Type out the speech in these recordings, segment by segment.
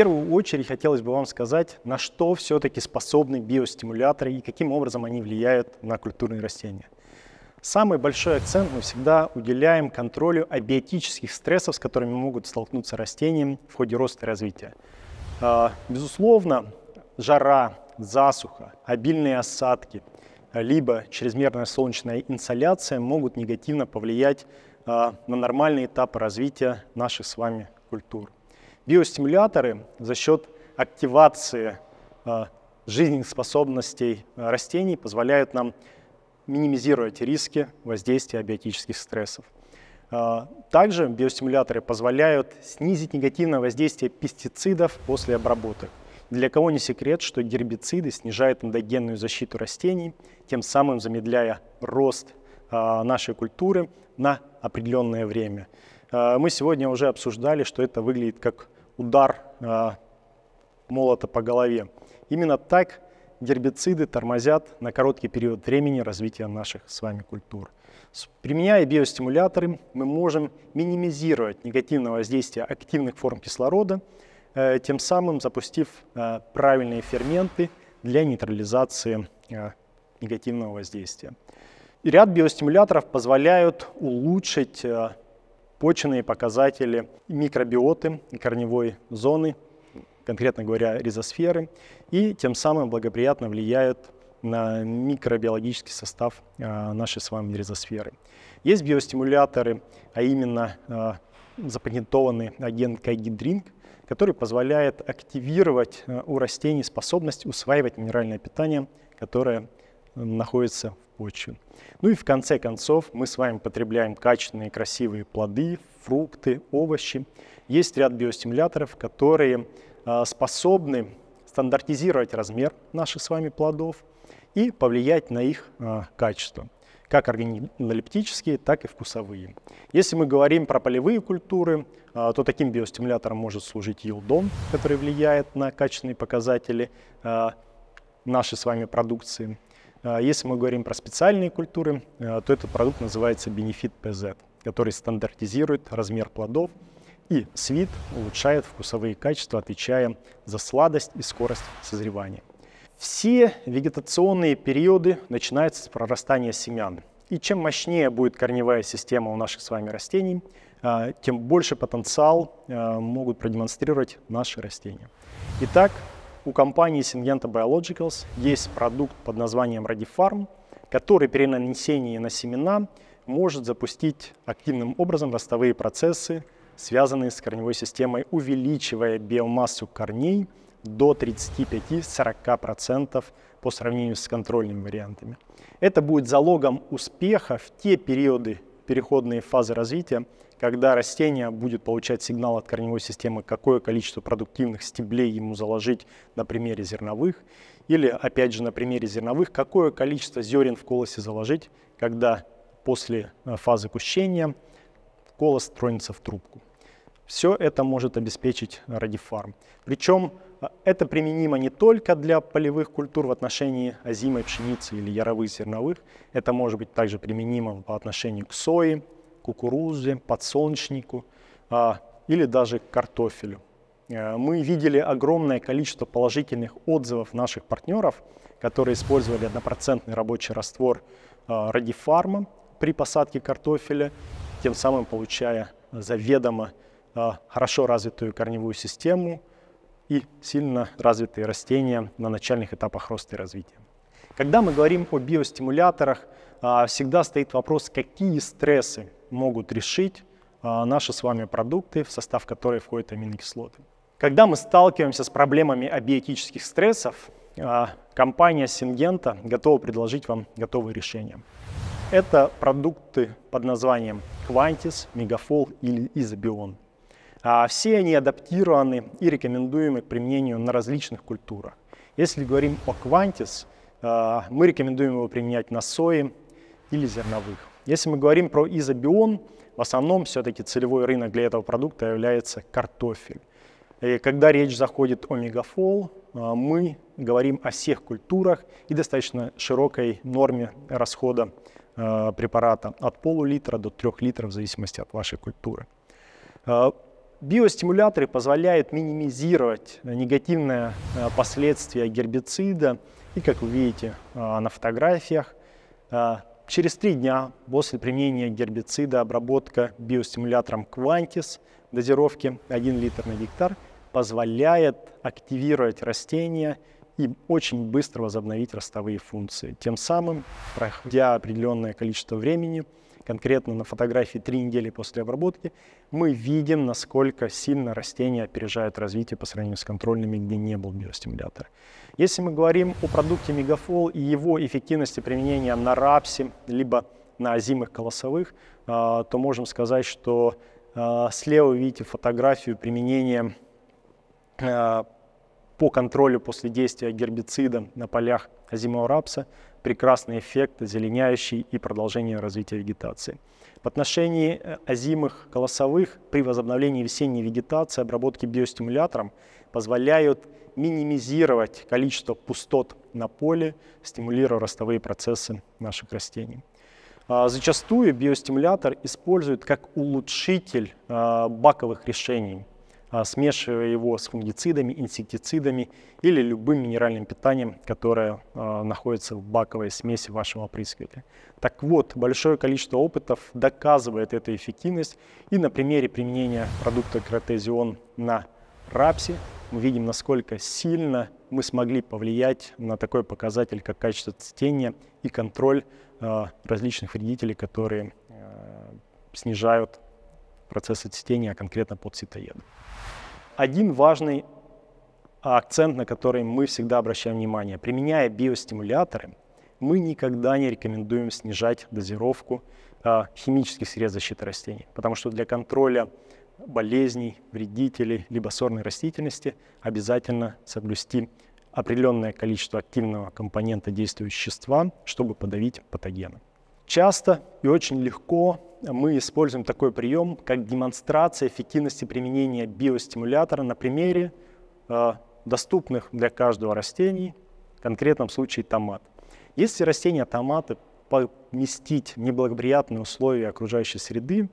Первую очередь хотелось бы вам сказать, на что все-таки способны биостимуляторы и каким образом они влияют на культурные растения. Самый большой акцент мы всегда уделяем контролю абиотических стрессов, с которыми могут столкнуться растения в ходе роста и развития. А, безусловно, жара, засуха, обильные осадки, либо чрезмерная солнечная инсоляция могут негативно повлиять а, на нормальные этапы развития наших с вами культур. Биостимуляторы за счет активации а, жизненных способностей растений позволяют нам минимизировать риски воздействия абиотических стрессов. А, также биостимуляторы позволяют снизить негативное воздействие пестицидов после обработок. Для кого не секрет, что гербициды снижают эндогенную защиту растений, тем самым замедляя рост а, нашей культуры на определенное время. А, мы сегодня уже обсуждали, что это выглядит как удар молота по голове. Именно так гербициды тормозят на короткий период времени развития наших с вами культур. Применяя биостимуляторы, мы можем минимизировать негативное воздействие активных форм кислорода, э, тем самым запустив э, правильные ферменты для нейтрализации э, негативного воздействия. И ряд биостимуляторов позволяют улучшить почвенные показатели микробиоты корневой зоны конкретно говоря, ризосферы, и тем самым благоприятно влияют на микробиологический состав а, нашей с вами ризосферы. Есть биостимуляторы, а именно а, запатентованный агент кайгидринг, который позволяет активировать а, у растений способность усваивать минеральное питание, которое находится в почве. Ну и в конце концов мы с вами потребляем качественные красивые плоды, фрукты, овощи. Есть ряд биостимуляторов, которые а, способны стандартизировать размер наших с вами плодов и повлиять на их а, качество, как органолептические, так и вкусовые. Если мы говорим про полевые культуры, а, то таким биостимулятором может служить елдон, который влияет на качественные показатели нашей с вами продукции. Если мы говорим про специальные культуры, то этот продукт называется Benefit PZ, который стандартизирует размер плодов и свит улучшает вкусовые качества, отвечая за сладость и скорость созревания. Все вегетационные периоды начинаются с прорастания семян. И чем мощнее будет корневая система у наших с вами растений, а, тем больше потенциал а, могут продемонстрировать наши растения. Итак, у компании Syngenta Biologicals есть продукт под названием Radifarm, который при нанесении на семена может запустить активным образом ростовые процессы связанные с корневой системой, увеличивая биомассу корней до 35-40% по сравнению с контрольными вариантами. Это будет залогом успеха в те периоды переходные фазы развития, когда растение будет получать сигнал от корневой системы, какое количество продуктивных стеблей ему заложить на примере зерновых, или, опять же, на примере зерновых, какое количество зерен в колосе заложить, когда после э, фазы кущения колос тронется в трубку. Все это может обеспечить радифарм. Причем это применимо не только для полевых культур в отношении озимой пшеницы или яровых зерновых, это может быть также применимо по отношению к сое, кукурузе, подсолнечнику а, или даже к картофелю. Э, мы видели огромное количество положительных отзывов наших партнеров, которые использовали однопроцентный рабочий раствор а, радифарма при посадке картофеля, тем самым получая заведомо а, хорошо развитую корневую систему и сильно развитые растения на начальных этапах роста и развития. Когда мы говорим о биостимуляторах, а, всегда стоит вопрос, какие стрессы могут решить а, наши с вами продукты, в состав которых входят аминокислоты. Когда мы сталкиваемся с проблемами абиотических стрессов, компания Syngenta готова предложить вам готовые решения. Это продукты под названием Quantis, Megafol или Isobion. А все они адаптированы и рекомендуемы к применению на различных культурах. Если говорим о квантис, а, мы рекомендуем его применять на сое или зерновых. Если мы говорим про изобион, в основном все-таки целевой рынок для этого продукта является картофель. И когда речь заходит о мегафол, а, мы говорим о всех культурах и достаточно широкой норме расхода препарата от полулитра до трех литров в зависимости от вашей культуры. Биостимуляторы позволяют минимизировать негативные последствия гербицида. И как вы видите на фотографиях, через три дня после применения гербицида обработка биостимулятором Quantis дозировки 1 литр на гектар позволяет активировать растения и очень быстро возобновить ростовые функции. Тем самым, проходя определенное количество времени, конкретно на фотографии три недели после обработки, мы видим, насколько сильно растения опережают развитие по сравнению с контрольными, где не был биостимулятор. Если мы говорим о продукте Мегафол и его эффективности применения на рапсе, либо на озимых колосовых, а, то можем сказать, что а, слева вы видите фотографию применения а, по контролю после действия гербицида на полях озимого рапса прекрасный эффект зеленяющий и продолжение развития вегетации. В отношении э, озимых колосовых при возобновлении весенней вегетации обработки биостимулятором позволяют минимизировать количество пустот на поле, стимулируя ростовые процессы наших растений. А, зачастую биостимулятор используют как улучшитель а, баковых решений смешивая его с фунгицидами, инсектицидами или любым минеральным питанием, которое а, находится в баковой смеси вашего опрыскивателя. Так вот, большое количество опытов доказывает эту эффективность, и на примере применения продукта Кратезион на рапсе мы видим, насколько сильно мы смогли повлиять на такой показатель, как качество цветения и контроль э, различных вредителей, которые снижают процессы цветения, а конкретно под цветоедом один важный акцент, на который мы всегда обращаем внимание. Применяя биостимуляторы, мы никогда не рекомендуем снижать дозировку а, химических средств защиты растений, потому что для контроля болезней, вредителей, либо сорной растительности обязательно соблюсти определенное количество активного компонента действующего вещества, чтобы подавить патогены. Часто и очень легко мы используем такой прием, как демонстрация эффективности применения биостимулятора на примере э, доступных для каждого растений, в конкретном случае томат. Если растения томаты поместить в неблагоприятные условия окружающей среды,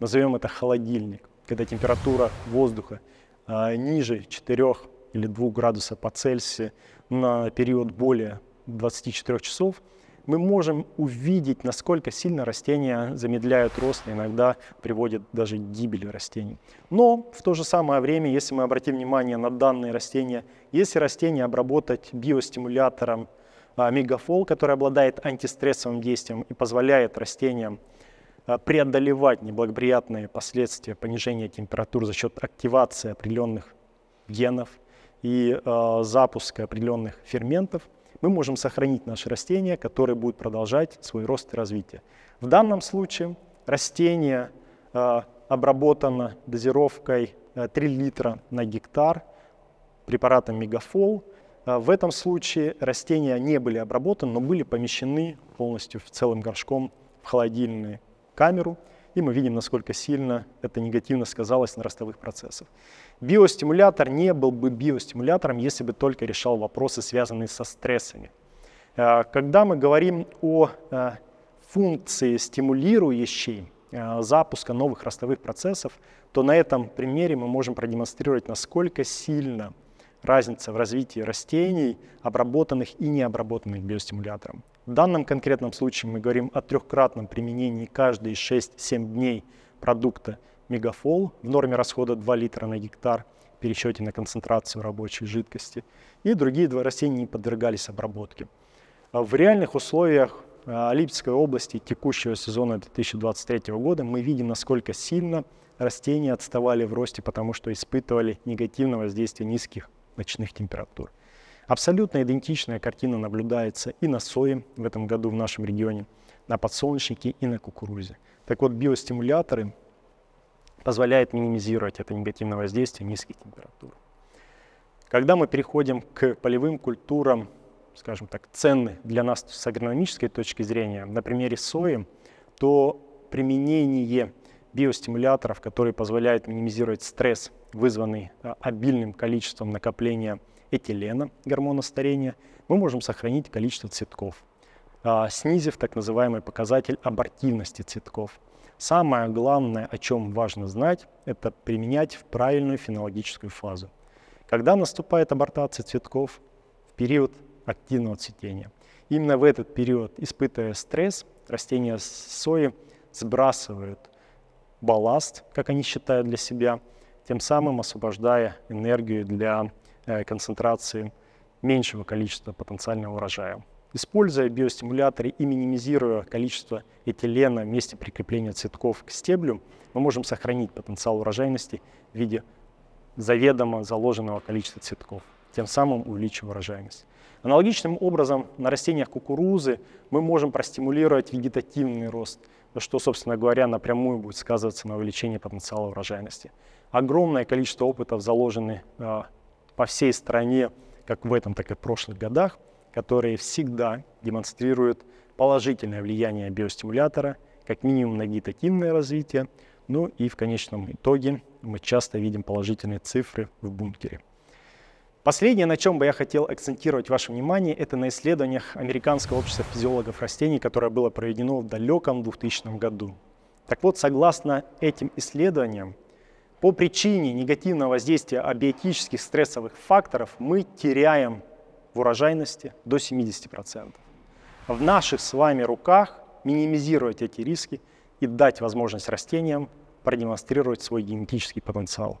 назовем это холодильник, когда температура воздуха э, ниже 4 или 2 градусов по Цельсию на период более 24 часов – мы можем увидеть, насколько сильно растения замедляют рост, иногда приводят даже к гибели растений. Но в то же самое время, если мы обратим внимание на данные растения, если растение обработать биостимулятором а, мегафол, который обладает антистрессовым действием и позволяет растениям а, преодолевать неблагоприятные последствия понижения температур за счет активации определенных генов и э, запуска определенных ферментов, мы можем сохранить наши растения, которые будут продолжать свой рост и развитие. В данном случае растение э, обработано дозировкой э, 3 литра на гектар препаратом Мегафол. Э, в этом случае растения не были обработаны, но были помещены полностью в целым горшком в холодильную камеру – и мы видим, насколько сильно это негативно сказалось на ростовых процессах. Биостимулятор не был бы биостимулятором, если бы только решал вопросы, связанные со стрессами. Э, когда мы говорим о э, функции стимулирующей э, запуска новых ростовых процессов, то на этом примере мы можем продемонстрировать, насколько сильно разница в развитии растений, обработанных и необработанных биостимулятором. В данном конкретном случае мы говорим о трехкратном применении каждые 6-7 дней продукта Мегафол в норме расхода 2 литра на гектар в пересчете на концентрацию рабочей жидкости. И другие два растения не подвергались обработке. А в реальных условиях а, Липецкой области текущего сезона 2023 года мы видим, насколько сильно растения отставали в росте, потому что испытывали негативное воздействие низких ночных температур. Абсолютно идентичная картина наблюдается и на сое в этом году в нашем регионе, на подсолнечнике и на кукурузе. Так вот, биостимуляторы позволяют минимизировать это негативное воздействие низких температур. Когда мы переходим к полевым культурам, скажем так, ценны для нас с агрономической точки зрения, на примере сои, то применение биостимуляторов, которые позволяют минимизировать стресс, вызванный а, обильным количеством накопления этилена, гормона старения, мы можем сохранить количество цветков. а, снизив так называемый показатель абортивности цветков. Самое главное, о чем важно знать, это применять в правильную фенологическую фазу. Когда наступает абортация цветков? В период активного цветения. Именно в этот период, испытывая стресс, растения сои сбрасывают балласт, как они считают для себя, тем самым освобождая энергию для э, концентрации меньшего количества потенциального урожая. Используя биостимуляторы и минимизируя количество этилена в месте прикрепления цветков к стеблю, мы можем сохранить потенциал урожайности в виде заведомо заложенного количества цветков, тем самым увеличивая урожайность. Аналогичным образом на растениях кукурузы мы можем простимулировать вегетативный рост, что, собственно говоря, напрямую будет сказываться на увеличении потенциала урожайности. Огромное количество опытов заложены э, по всей стране, как в этом, так и в прошлых годах, которые всегда демонстрируют положительное влияние биостимулятора, как минимум на вегетативное развитие, ну и в конечном итоге мы часто видим положительные цифры в бункере. Последнее, на чем бы я хотел акцентировать ваше внимание, это на исследованиях Американского общества физиологов растений, которое было проведено в далеком 2000 году. Так вот, согласно этим исследованиям, по причине негативного воздействия абиотических стрессовых факторов мы теряем в урожайности до 70%. В наших с вами руках минимизировать эти риски и дать возможность растениям продемонстрировать свой генетический потенциал.